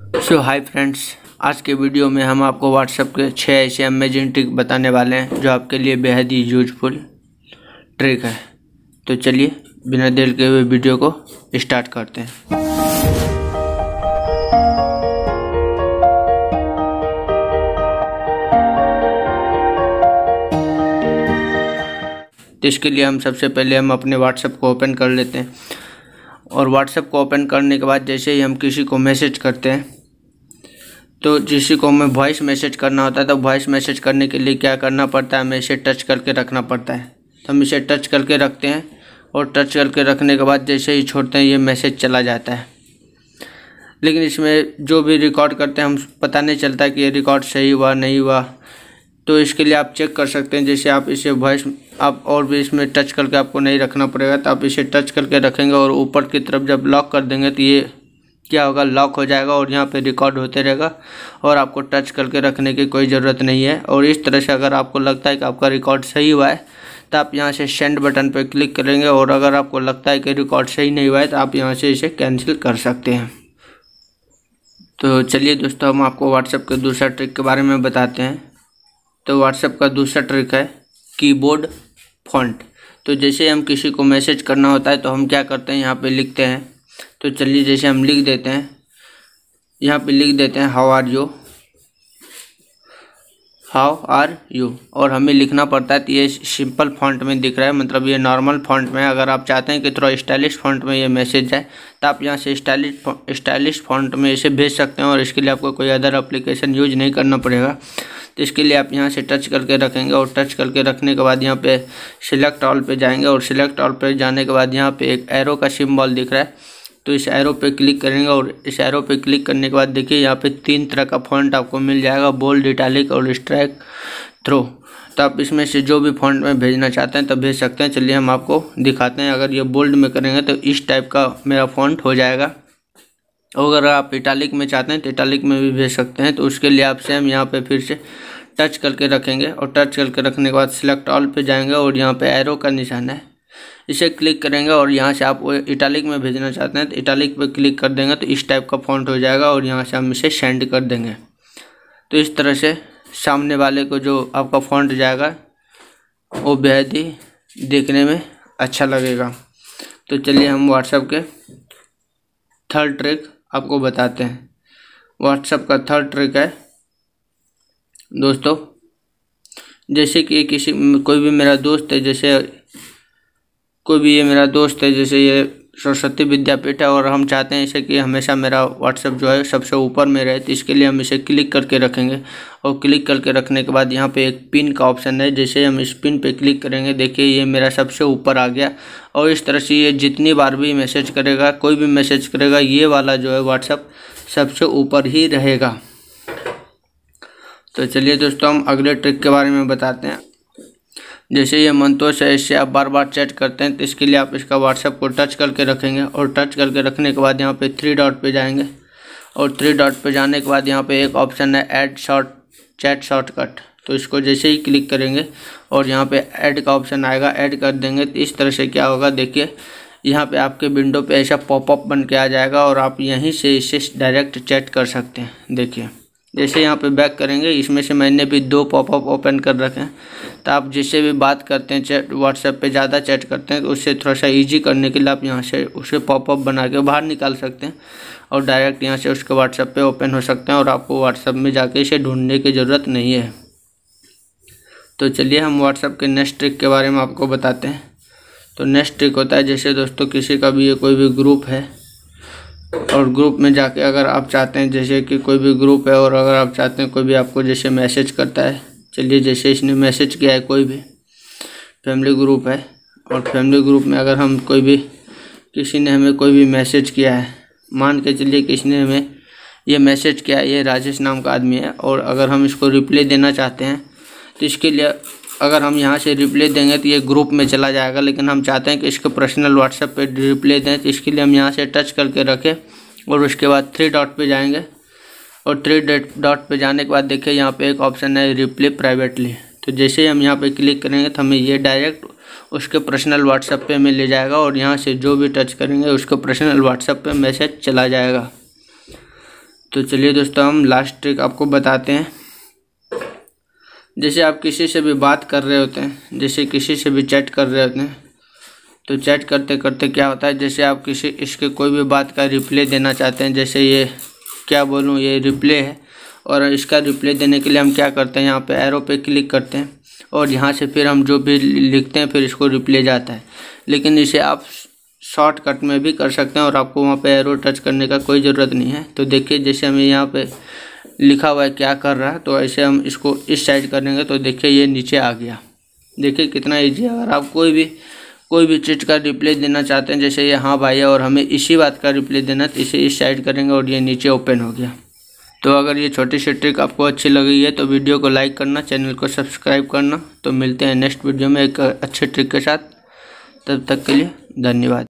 सो hi friends आज के video में हम आपको व्हाट्सएप के छः ऐसे अमेजिंग ट्रिक बताने वाले हैं जो आपके लिए बेहद ही यूजफुल ट्रिक है। तो चलिए, बिना देर के हुए वीडियो को स्टार्ट करते हैं। तो इसके लिए हम सबसे पहले हम अपने व्हाट्सएप को ओपन कर लेते हैं। और व्हाट्सएप को ओपन करने के बाद जैसे ही हम किसी को मैसेज करते हैं तो किसी को हमें वॉइस मैसेज करना होता है तो वॉइस मैसेज करने के लिए क्या करना पड़ता है? हमें इसे टच करके रखना पड़ता है। तो हम इसे टच करके रखते हैं और टच करके रखने के बाद जैसे ही छोड़ते हैं, ये मैसेज चला जाता है। लेकिन इसमें जो भी रिकॉर्ड करते हैं, हम पता नहीं चलता कि ये रिकॉर्ड सही हुआ, नहीं हुआ। तो इसके लिए आप चेक कर सकते हैं, जैसे आप इसे वॉइस आप और भी इसमें टच करके आपको नहीं रखना पड़ेगा तो आप इसे टच करके रखेंगे और ऊपर की तरफ़ जब लॉक कर देंगे तो ये क्या होगा लॉक हो जाएगा और यहाँ पे रिकॉर्ड होते रहेगा और आपको टच करके रखने की कोई ज़रूरत नहीं है। और इस तरह से अगर आपको लगता है कि आपका रिकॉर्ड सही हुआ है तो आप यहाँ से सेंड बटन पर क्लिक करेंगे और अगर आपको लगता है कि रिकॉर्ड सही नहीं हुआ है तो आप यहाँ से इसे कैंसिल कर सकते हैं। तो चलिए दोस्तों, हम आपको व्हाट्सएप के दूसरा ट्रिक के बारे में बताते हैं। तो व्हाट्सएप का दूसरा ट्रिक है कीबोर्ड फॉन्ट तो जैसे हम किसी को मैसेज करना होता है तो हम क्या करते हैं, यहाँ पे लिखते हैं। तो चलिए जैसे हम लिख देते हैं, यहाँ पे लिख देते हैं how are you how are you और हमें लिखना पड़ता है तो ये सिंपल फॉन्ट में दिख रहा है मतलब ये नॉर्मल फॉन्ट में अगर आप चाहते हैं कि थोड़ा स्टाइलिश फॉन्ट में ये मैसेज जाए तो आप यहाँ से स्टाइलिश स्टाइलिश फॉन्ट में इसे भेज सकते हैं, और इसके लिए आपको कोई अदर एप्लीकेशन यूज़ नहीं करना पड़ेगा। तो इसके लिए आप यहाँ से टच करके रखेंगे और टच करके रखने के बाद यहाँ पे सिलेक्ट ऑल पे जाएँगे और सिलेक्ट ऑल पे जाने के बाद यहाँ पे एक एरो का सिम्बॉल दिख रहा है। तो इस एरो पे क्लिक करेंगे और इस एरो पे क्लिक करने के बाद देखिए यहाँ पे तीन तरह का फॉन्ट आपको मिल जाएगा बोल्ड इटालिक और स्ट्राइक थ्रो तो आप इसमें से जो भी फॉन्ट में भेजना चाहते हैं तो भेज सकते हैं। चलिए हम आपको दिखाते हैं। अगर ये बोल्ड में करेंगे तो इस टाइप का मेरा फॉन्ट हो जाएगा। और अगर आप इटालिक में चाहते हैं तो इटालिक में भी भेज सकते हैं तो उसके लिए आप सेम यहाँ पे फिर से टच करके रखेंगे। और टच करके रखने के बाद सिलेक्ट ऑल पे जाएँगे और यहाँ पे एरो का निशान है। इसे क्लिक करेंगे और यहाँ से आप इटालिक में भेजना चाहते हैं तो इटालिक पे क्लिक कर देंगे तो इस टाइप का फॉन्ट हो जाएगा और यहाँ से हम इसे सेंड कर देंगे। तो इस तरह से सामने वाले को जो आपका फॉन्ट जाएगा, वो बेहद ही देखने में अच्छा लगेगा। तो चलिए हम व्हाट्सएप के थर्ड ट्रिक आपको बताते हैं। व्हाट्सएप का थर्ड ट्रिक है। दोस्तों, जैसे कि किसी, कोई भी मेरा दोस्त है, जैसे कोई भी ये मेरा दोस्त है, जैसे ये सरस्वती विद्यापीठ है और हम चाहते हैं इसे कि हमेशा मेरा व्हाट्सएप जो है सबसे ऊपर में रहे तो इसके लिए हम इसे क्लिक करके रखेंगे। और क्लिक करके रखने के बाद यहाँ पे एक पिन का ऑप्शन है, जैसे हम इस पिन पे क्लिक करेंगे। देखिए, ये मेरा सबसे ऊपर आ गया। और इस तरह से ये जितनी बार भी मैसेज करेगा, कोई भी मैसेज करेगा, ये वाला जो है व्हाट्सअप सबसे ऊपर ही रहेगा। तो चलिए दोस्तों, हम अगले ट्रिक के बारे में बताते हैं। जैसे ये मंतोष है इससे आप बार बार चैट करते हैं तो इसके लिए आप इसका व्हाट्सएप को टच करके रखेंगे और टच करके रखने के बाद यहाँ पे थ्री डॉट पे जाएँगे। और थ्री डॉट पे जाने के बाद यहाँ पे एक ऑप्शन है ऐड शॉर्ट चैट शॉर्टकट तो इसको जैसे ही क्लिक करेंगे और यहाँ पे ऐड का ऑप्शन आएगा ऐड कर देंगे तो इस तरह से क्या होगा, देखिए, यहाँ पे आपके विंडो पे ऐसा पॉपअप बन के आ जाएगा और आप यहीं से इसे डायरेक्ट चैट कर सकते हैं, देखिए। जैसे यहाँ पे बैक करेंगे, इसमें से मैंने भी दो पॉपअप ओपन कर रखे हैं। तो आप जिससे भी बात करते हैं चैट व्हाट्सएप पे ज़्यादा चैट करते हैं तो उससे थोड़ा सा इजी करने के लिए आप यहाँ से उसे पॉपअप बना के बाहर निकाल सकते हैं और डायरेक्ट यहाँ से उसके व्हाट्सएप पे ओपन हो सकते हैं और आपको व्हाट्सएप में जाके इसे ढूँढने की ज़रूरत नहीं है। तो चलिए हम व्हाट्सएप के नेक्स्ट ट्रिक के बारे में आपको बताते हैं। तो नेक्स्ट ट्रिक होता है, जैसे दोस्तों किसी का भी ये कोई भी ग्रुप है और ग्रुप में जाके अगर आप चाहते हैं जैसे कि कोई भी ग्रुप है और अगर आप चाहते हैं कोई भी आपको जैसे मैसेज करता है, चलिए जैसे इसने मैसेज किया है कोई भी फैमिली ग्रुप है और फैमिली ग्रुप में अगर हम कोई भी किसी ने हमें कोई भी मैसेज किया है, मान के चलिए किसी ने हमें ये मैसेज किया है, ये राजेश नाम का आदमी है और अगर हम इसको रिप्लाई देना चाहते हैं तो इसके लिए अगर हम यहाँ से रिप्लाई देंगे तो ये ग्रुप में चला जाएगा, लेकिन हम चाहते हैं कि इसको पर्सनल व्हाट्सएप पे रिप्लाई दें तो इसके लिए हम यहाँ से टच करके रखें और उसके बाद थ्री डॉट पे जाएँगे। और थ्री डॉट पे जाने के बाद देखिए यहाँ पे एक ऑप्शन है रिप्लाई प्राइवेटली तो जैसे ही हम यहाँ पे क्लिक करेंगे तो हमें ये डायरेक्ट उसके पर्सनल व्हाट्सएप पे में ले जाएगा और यहाँ से जो भी टच करेंगे उसको पर्सनल व्हाट्सएप पे मैसेज चला जाएगा। तो चलिए दोस्तों, हम लास्ट ट्रिक आपको बताते हैं। जैसे आप किसी से भी बात कर रहे होते हैं, जैसे किसी से भी चैट कर रहे होते हैं तो चैट करते करते क्या होता है, जैसे आप किसी, इसके कोई भी बात का रिप्लाई देना चाहते हैं, जैसे ये, क्या बोलूँ, ये रिप्ले है, और इसका रिप्ले देने के लिए हम क्या करते हैं, यहाँ पे एरो पे क्लिक करते हैं, और यहाँ से फिर हम जो भी लिखते हैं, फिर इसको रिप्ले जाता है। लेकिन इसे आप शॉर्टकट में भी कर सकते हैं, और आपको वहाँ पे एरो टच करने का कोई ज़रूरत नहीं है। तो देखिए, जैसे हमें यहाँ पे लिखा हुआ है, क्या कर रहा है? तो ऐसे हम इसको इस साइड करेंगे तो देखिए ये नीचे आ गया। देखिए कितना ईजी है। अगर आप कोई भी कोई भी चीज़ का रिप्लाई देना चाहते हैं, जैसे ये हाँ भाई है, और हमें इसी बात का रिप्लाई देना तो इसे इस साइड करेंगे और ये नीचे ओपन हो गया। तो अगर ये छोटी सी ट्रिक आपको अच्छी लगी है तो वीडियो को लाइक करना चैनल को सब्सक्राइब करना। तो मिलते हैं नेक्स्ट वीडियो में एक अच्छे ट्रिक के साथ। तब तक के लिए धन्यवाद।